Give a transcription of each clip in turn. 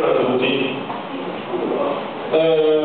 这个是呃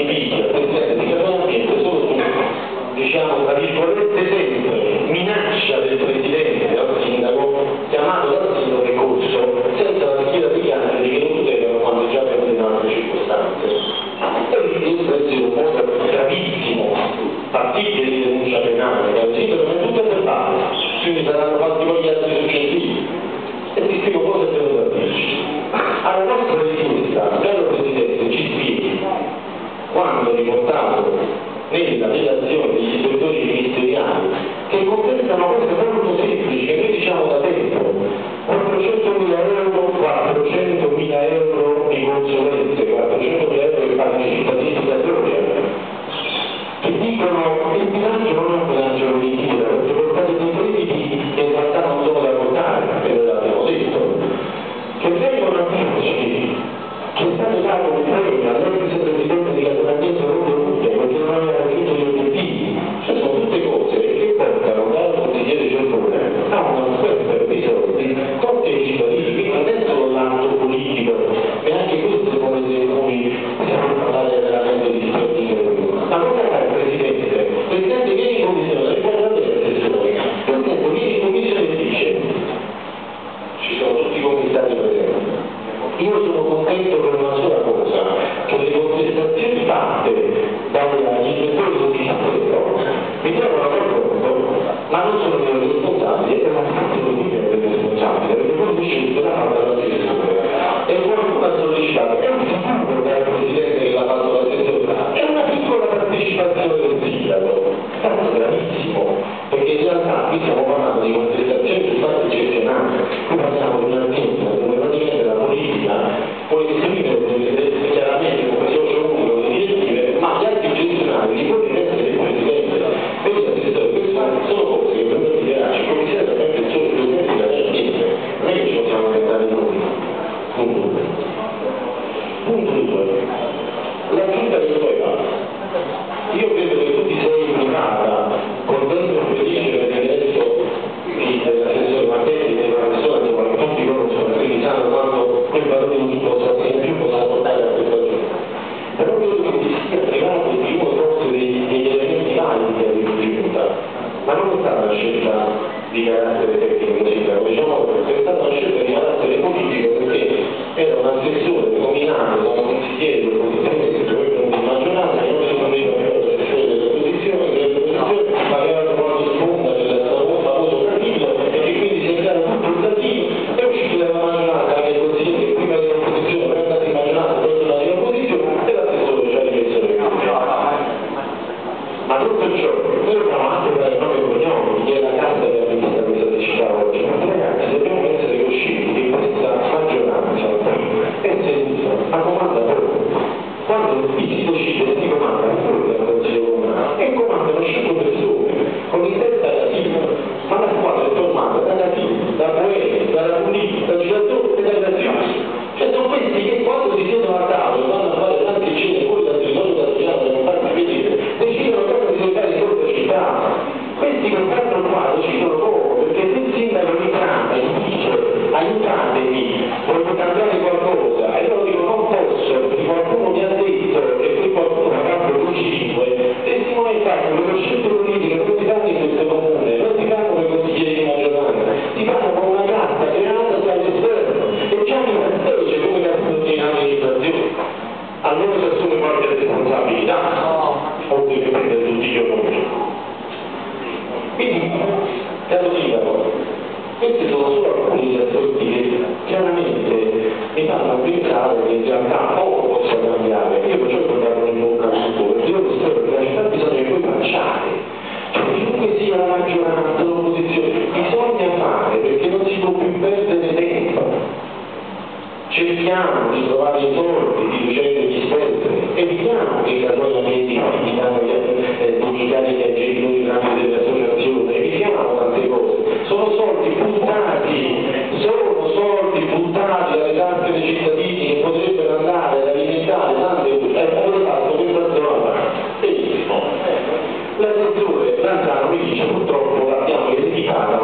impiglia queste decadenze sono diciamo tra virgolette sempre minaccia del presidente dal sindaco chiamato dal sindaco in corso senza la schiera di candidi che lo tutelano quando già prendevano le circostanze. E quindi il prezzo è gravissimo partite di denuncia penale dal sindaco ma tutto è per farlo quindi saranno fatti poi gli altri successivi e ti spiego cosa è venuto a dirci. Alla nostra residenza quando riportato nella relazione degli istruttori ministeriali che contestano cose molto semplici che noi diciamo da tempo 400.000 euro 400.000 euro di consulenze 400.000 euro di partecipazione che dicono che il bilancio non è un bilancio los evitiamo di trovare i colpi, riducendo gli sperperi, evitiamo che i ragionamenti dedicati eh, agli aggettivi tramite dell'associazione, evitiamo tante cose, sono soldi puntati, sono soldi puntati alle tante dei cittadini che potrebbero andare ad alimentare tante cose, e poi fatto che Manzano benissimo. La L'assessore Manzano mi dice purtroppo l'abbiamo ereditata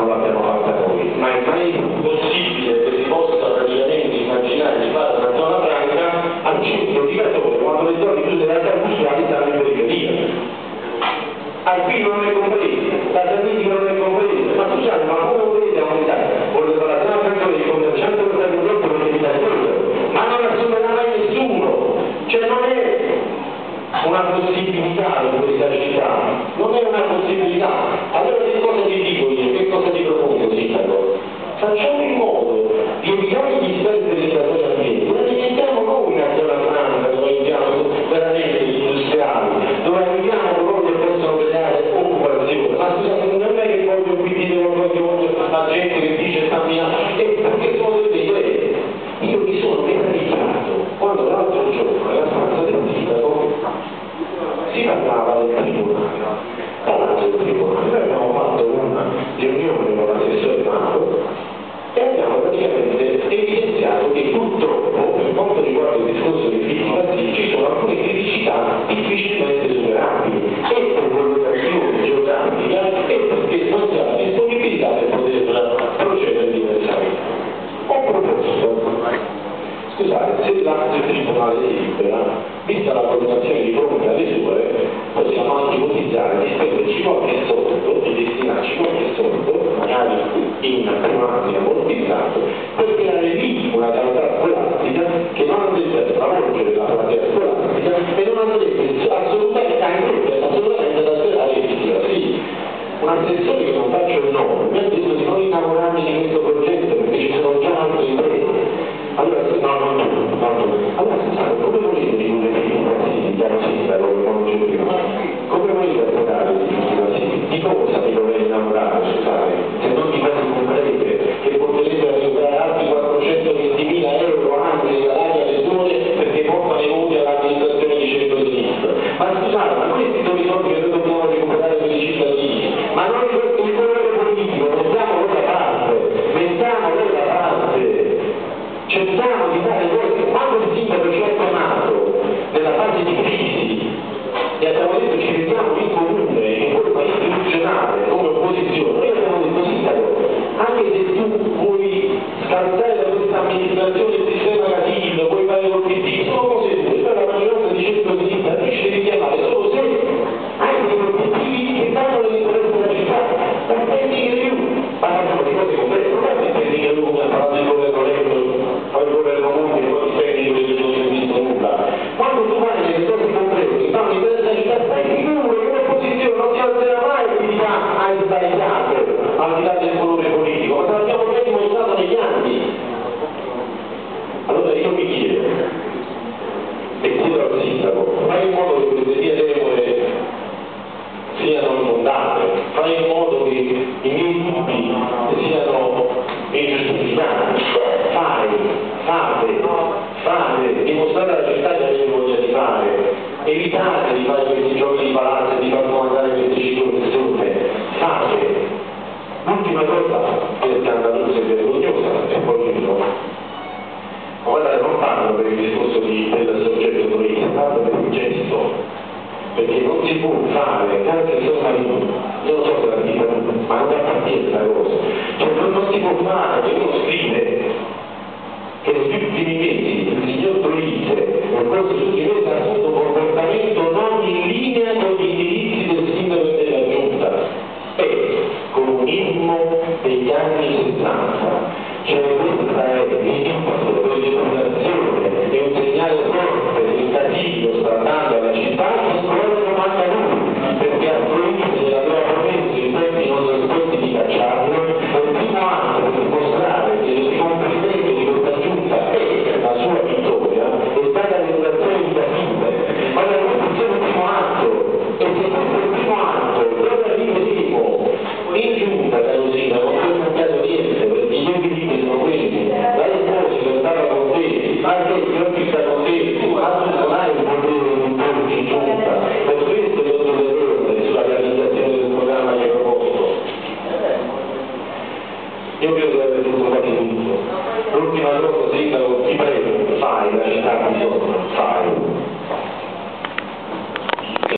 la Valentina diciamo. noi abbiamo fatto una riunione con l'assessore Marco e abbiamo praticamente evidenziato che purtroppo per quanto riguarda il discorso dei figli passivi ci sono alcune criticità difficilmente superabili. E per l'organizzazione geografica e perché non c'è la disponibilità per poter procedere diversamente. Ho proposto, scusate, se la, Tribunale è libera, vista la valutazione di fronte alle sue, particolare rispetto ai cimocchi sotto e destinare cimocchi sotto, magari in un anno ammortizzato, per creare lì una realtà scolastica che non andrebbe a travolgere la pratica scolastica e non andrebbe assolutamente, anche per assolutamente ad ci sia titoli. Un'assessore che non faccio il nome mi ha detto di non innamorarmi di questo Alessandro per il discorso di, del soggetto egoista, per il gesto, perché non si può fare, anche solo io non so se l'artista, ma non è partita la cosa, cioè non, non, si può fare, cioè uno scrive che negli ultimi mesi il signor Troise, nel corso di tutti i mesi, ha avuto